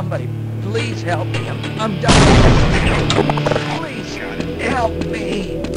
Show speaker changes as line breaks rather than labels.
Somebody, please help me. I'm, I'm dying. Please
help
me.